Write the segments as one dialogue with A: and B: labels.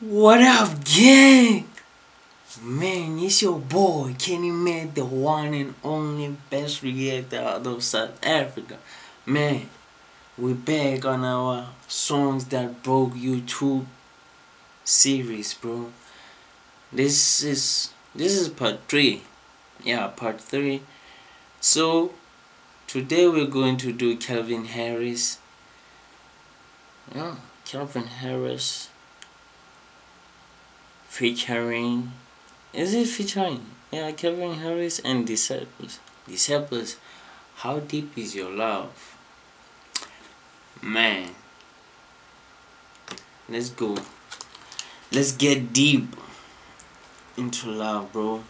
A: What up, gang? Man, it's your boy Kenny Mat, the one and only best reactor out of South Africa. Man, we're back on our songs that broke YouTube series, bro. This is this is part three. Yeah, part three. So today we're going to do Calvin Harris. Yeah, Calvin Harris featuring is it featuring? Yeah Calvin Harris and Disciples. Disciples how deep is your love? Man let's go. Let's get deep into love bro.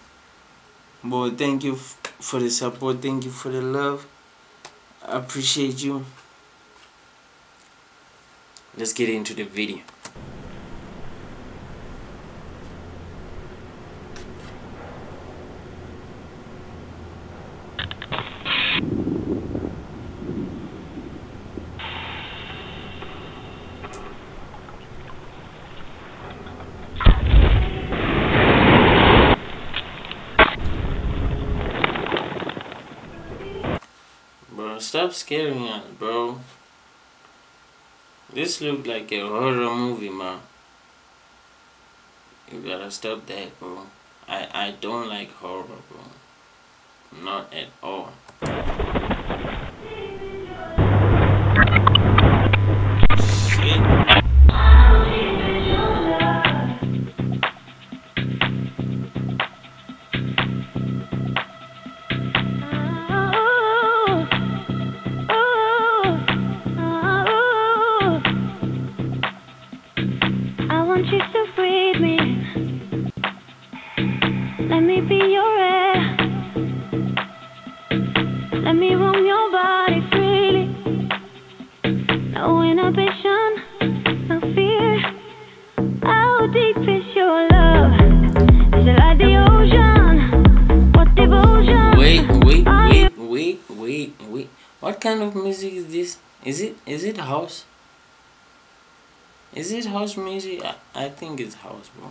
A: Boy thank you for the support. Thank you for the love. I appreciate you. Let's get into the video Bro, stop scaring us, bro. This look like a horror movie, man. You gotta stop that, bro. I, I don't like horror, bro. Not at all. Wait. What kind of music is this? Is it is it house? Is it house music? I, I think it's house, bro.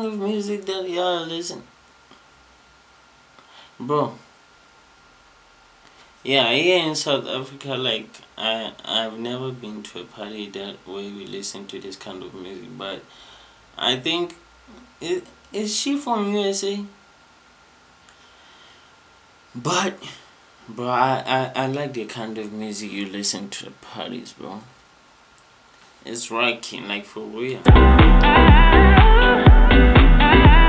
A: kind of music that y'all listen? Bro. Yeah, here in South Africa, like I I've never been to a party that where we listen to this kind of music, but I think is is she from USA? But bro, I, I, I like the kind of music you listen to the parties, bro. It's rocking, like for real.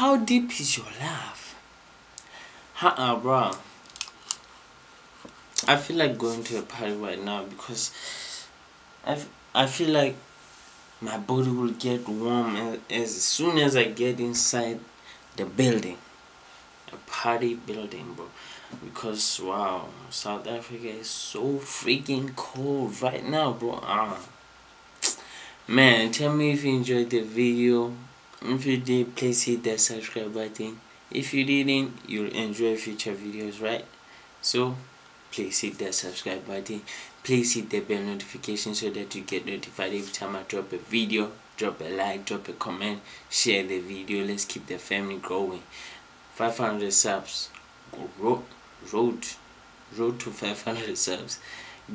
B: How deep is your love?
C: Uh-uh, bro. I feel like going to a party right now because I, I feel like my body will get warm as, as soon as I get inside the building. A party building, bro. Because, wow, South Africa is so freaking cold right now, bro. Ah. Man, tell me if you enjoyed the video. If you did, please hit that subscribe button. If you didn't, you'll enjoy future videos, right? So, please hit that subscribe button. Please hit the bell notification so that you get notified every time I drop a video. Drop a like, drop a comment, share the video. Let's keep the family growing. 500 subs. Road, road, road to 500 subs.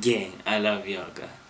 C: Gang, I love y'all, guys.